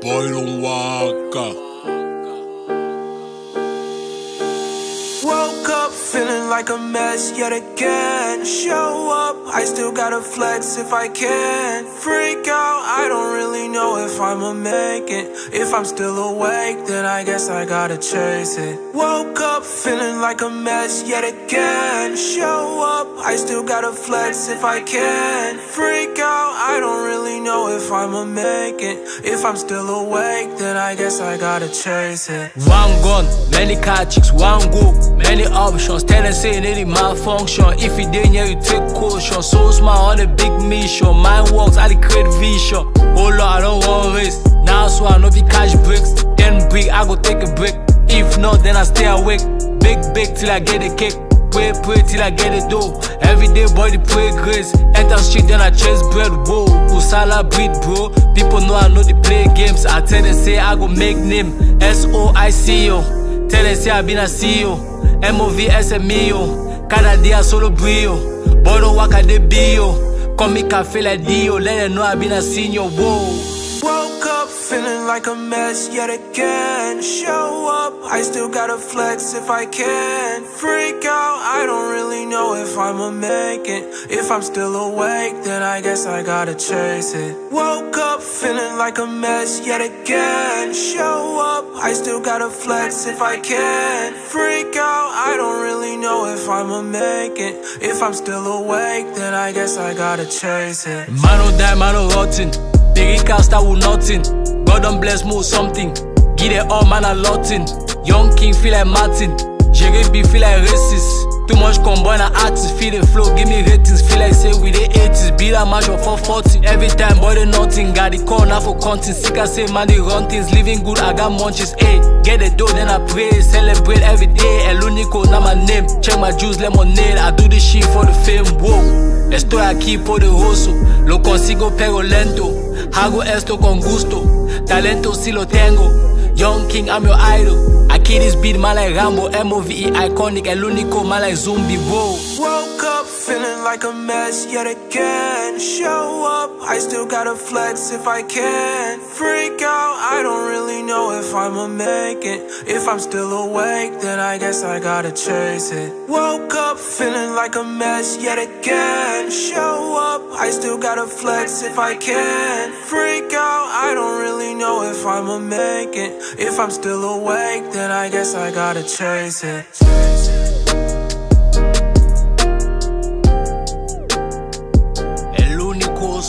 boy don't. Woke up like a mess yet again. Show up, I still gotta flex if I can. Freak out, I don't really know if I'ma make it. If I'm still awake, then I guess I gotta chase it. Woke up feeling like a mess yet again. Show up, I still gotta flex if I can. Freak out, I don't really know if I'ma make it. If I'm still awake, then I guess I gotta chase it. One gun, many car chicks, one go, many options. Tendency need malfunction. If you didn't, yeah, you take caution. So smart on a big mission. Mind works, I create vision. Oh Lord, I don't want risk. Now so I know you cash bricks, then break, I go take a break. If not, then I stay awake. Big, big till I get a kick. Pray, pray till I get it dough. Every day, the pray grace. Enter street, then I chase bread. Whoa, Usala breed, bro. People know I know they play games. I tell them, say I go make name. S O I C O. Tell them, say I been a CEO. M V S M E O. Cada dia solo brillo. Don't walk at bio. Me cafe like Dio. Let them know senior. Whoa. Feeling like a mess yet again. Show up, I still gotta flex if I can. Freak out, I don't really know if I'ma make it. If I'm still awake, then I guess I gotta chase it. Woke up feeling like a mess yet again. Show up, I still gotta flex if I can. Freak out, I don't really know if I'ma make it. If I'm still awake, then I guess I gotta chase it. Big can't start with nothing. God don't bless me with something. Give it all, man, a lotting. Young king feel like Martin. Jerry B feel like racist. Too much combine and artists feel the flow. Give me ratings, feel like say we the 80s. Be a match of 440. Every time, boy, they nothing. Got the now for content. Sick I say, man, they run things. Living good, I got munches. Hey, get the dough, then I pray. Celebrate every day. El Unico, now my name. Check my juice, lemonade. I do this shit for the fame. Whoa. Estoy aquí poderoso, lo consigo pero lento. Hago esto con gusto, talento si lo tengo. Young King, I'm your idol. Aquí this beat man like Rambo, MOVE iconic, el único man like Zombie, whoa. Woke up feeling like a mess yet again. Show up, I still gotta flex if I can. Freak out, I don't really know if I'ma make it. If I'm still awake, then I guess I gotta chase it. Woke up feeling like a mess yet again. Show up, I still gotta flex if I can. Freak out, I don't really know if I'ma make it. If I'm still awake, then I guess I gotta chase it. El único